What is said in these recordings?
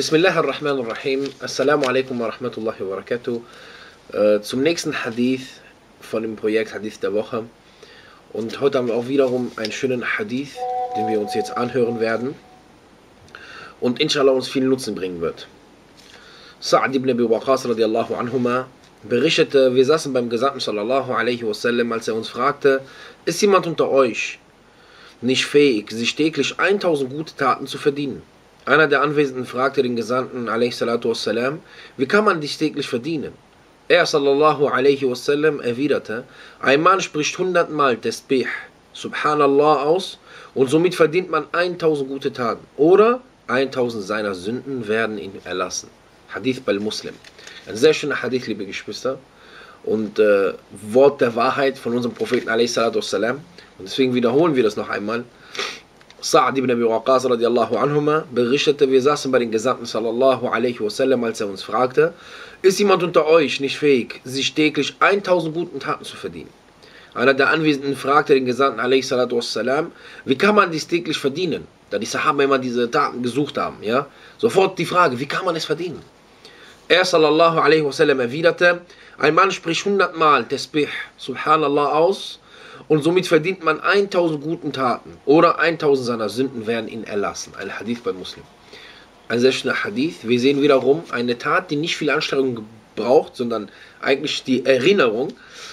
Ar-Rahman ar-Rahim. Assalamu alaikum wa rahmatullahi wa barakatuh. Äh, zum nächsten Hadith von dem Projekt Hadith der Woche. Und heute haben wir auch wiederum einen schönen Hadith, den wir uns jetzt anhören werden. Und inshallah uns viel Nutzen bringen wird. Sa'ad ibn Abi Waqas radiallahu anhuma berichtete, wir saßen beim Gesandten sallallahu alaihi wasallam, als er uns fragte, ist jemand unter euch nicht fähig, sich täglich 1000 gute Taten zu verdienen? Einer der Anwesenden fragte den Gesandten wassalam, wie kann man dies täglich verdienen? Er sallallahu alaihi wasallam erwiderte, ein Mann spricht hundertmal Tesbih, Subhanallah aus und somit verdient man 1000 gute Taten oder 1000 seiner Sünden werden ihm erlassen. Hadith bei Muslim. Ein sehr schöner Hadith, liebe Geschwister. Und äh, Wort der Wahrheit von unserem Propheten wassalam. Und deswegen wiederholen wir das noch einmal. Sa'ad ibn Abi Waqas radiallahu anhuma berichtete, wir saßen bei den Gesandten sallallahu alaihi wasallam, als er uns fragte, ist jemand unter euch nicht fähig, sich täglich 1000 guten Taten zu verdienen? Einer der Anwesenden fragte den Gesandten alaihi salatu wassalam, wie kann man dies täglich verdienen? Da die Sahaba immer diese Taten gesucht haben, ja? Sofort die Frage, wie kann man es verdienen? Er sallallahu alaihi wasallam erwiderte, ein Mann spricht hundertmal Tesbih, Subhanallah aus und somit verdient man 1000 guten Taten oder 1000 seiner Sünden werden ihn erlassen. Ein Hadith bei Muslim. Ein sehr schöner Hadith. Wir sehen wiederum eine Tat, die nicht viel Anstrengung braucht, sondern eigentlich die Erinnerung,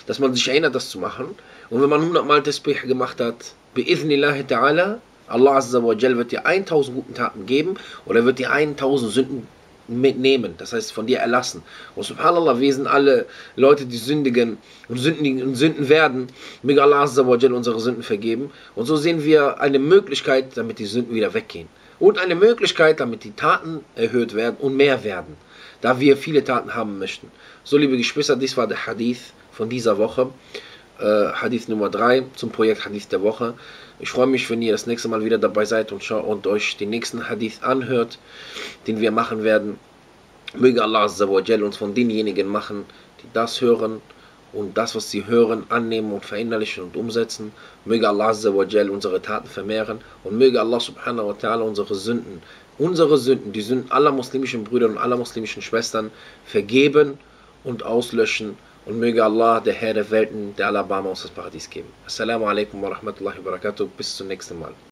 dass man sich erinnert, das zu machen. Und wenn man 100 Mal Tesbih gemacht hat, bi'ithnillahi ta'ala, Allah Azza wa Jal wird dir 1000 guten Taten geben oder wird dir 1000 Sünden mitnehmen, das heißt von dir erlassen. Und subhanallah, wir sind alle Leute, die sündigen und sündigen und sünden werden. Möge Allah Azza wa Jal unsere Sünden vergeben. Und so sehen wir eine Möglichkeit, damit die Sünden wieder weggehen. Und eine Möglichkeit, damit die Taten erhöht werden und mehr werden, da wir viele Taten haben möchten. So, liebe Geschwister, dies war der Hadith von dieser Woche. Äh, Hadith Nummer 3 zum Projekt Hadith der Woche. Ich freue mich, wenn ihr das nächste Mal wieder dabei seid und, und euch den nächsten Hadith anhört, den wir machen werden. Möge Allah uns von denjenigen machen, die das hören und das, was sie hören, annehmen und verinnerlichen und umsetzen. Möge Allah unsere Taten vermehren und möge Allah Subhanahu wa Ta'ala unsere Sünden, unsere Sünden, die Sünden aller muslimischen Brüder und aller muslimischen Schwestern vergeben und auslöschen. Und möge Allah, der Herr der Welten, der Alabama, uns das Paradies geben. Assalamu alaikum wa rahmatullahi wa barakatuh. Bis zum nächsten Mal.